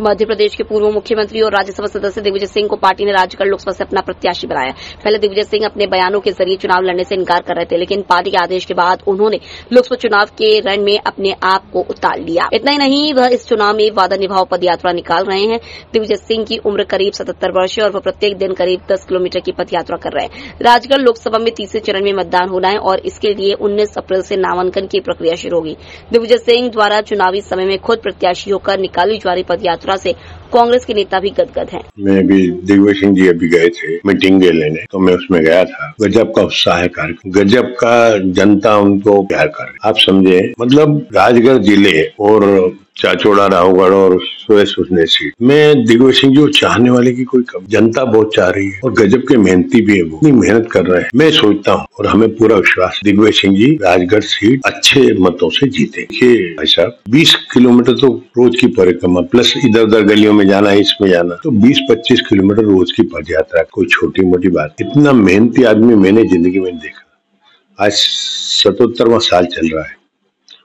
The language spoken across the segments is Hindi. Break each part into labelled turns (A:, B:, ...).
A: मध्य प्रदेश के पूर्व मुख्यमंत्री और राज्यसभा सदस्य दिग्विजय सिंह को पार्टी ने राजगढ़ लोकसभा से अपना प्रत्याशी बनाया। पहले दिग्विजय सिंह अपने बयानों के ज़रिए चुनाव लड़ने से इनकार कर रहे थे, लेकिन पार्टी के आदेश के बाद उन्होंने लोकसभा चुनाव के रण में अपने आप को उतार लिया। इतना ही नहीं, वह इस चुनाव में वादा निभाव पदयात्रा निकाल रहे हैं। दिग्विजय सिंह की उम्र करीब सतहत्तर वर्ष है और वह प्रत्येक दिन करीब दस किलोमीटर की पदयात्रा कर रहे हैं। राजगढ़ लोकसभा में तीसरे चरण में मतदान होना है और इसके लिए उन्नीस अप्रैल से नामांकन की प्रक्रिया शुरू होगी। दिग्विजय सिंह द्वारा चुनावी समय में खुद प्रत्याशी होकर निकाली जा रही पदयात्रा से कांग्रेस के नेता भी गदगद हैं।
B: मैं भी दिग्विजय सिंह जी अभी गए थे मीटिंग के लेने तो मैं उसमें गया था। गजब का उत्साह है कार्यक्रम। गजब का जनता उनको प्यार कर आप समझे मतलब राजगढ़ ज़िले और चाचोड़ा रावगढ़ और सुरेश सीट। में दिग्विजय सिंह जी चाहने वाले की कोई कम जनता बहुत चाह रही है और गजब के मेहनती भी है वो। इतनी मेहनत कर रहे हैं। मैं सोचता हूँ और हमें पूरा विश्वास दिग्विजय सिंह जी राजगढ़ सीट अच्छे मतों से जीते। भाई साहब, बीस किलोमीटर तो रोज की परिक्रमा, प्लस इधर उधर गलियों में जाना, इसमें जाना तो बीस पच्चीस किलोमीटर रोज की पद यात्रा कोई छोटी मोटी बात इतना मेहनती आदमी मैंने ज़िंदगी में देखा। आज सतहत्तरवा साल चल रहा है,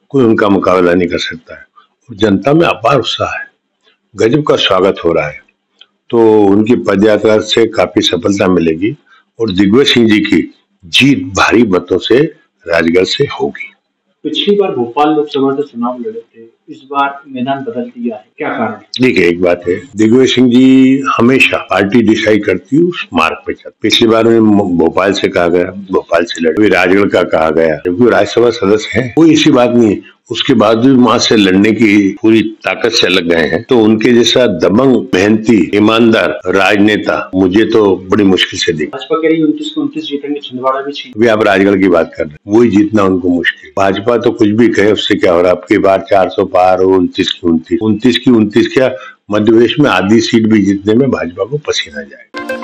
B: कोई उनका मुकाबला नहीं कर सकता है। जनता में अपार उत्साह है। गजब का स्वागत हो रहा है। तो उनकी पदयात्रा से काफ़ी सफलता मिलेगी और दिग्विजय सिंह जी की जीत भारी मतों से राजगढ़ से होगी।
C: पिछली बार भोपाल लोकसभा से चुनाव लड़े थे। इस बार मैदान बदल दिया है। क्या कारण
B: देखिए एक बात है दिग्विजय सिंह जी हमेशा पार्टी डिसाइड करती है उस मार्ग पे चल पिछली बार में भोपाल से कहा गया भोपाल से लड़े राजगढ़ का कहा गया। क्योंकि राज्यसभा सदस्य है कोई ऐसी बात नहीं है। उसके बाद भी वहाँ से लड़ने की पूरी ताकत से लग गए हैं। तो उनके जैसा दबंग मेहनती ईमानदार राजनेता मुझे तो बड़ी मुश्किल से दिख।
C: भाजपा कह रही उनतीस को उनतीस जीतेंगे छिंदवाड़ा भी
B: अभी आप राजगढ़ की बात कर रहे हैं वही जीतना उनको मुश्किल। भाजपा तो कुछ भी कहे उससे क्या हो रहा है? आपकी बार चार सौ पार हो उनतीस की उनतीस। उनतीस की उनतीस क्या? मध्य प्रदेश में आधी सीट भी जीतने में भाजपा को पसीना जाए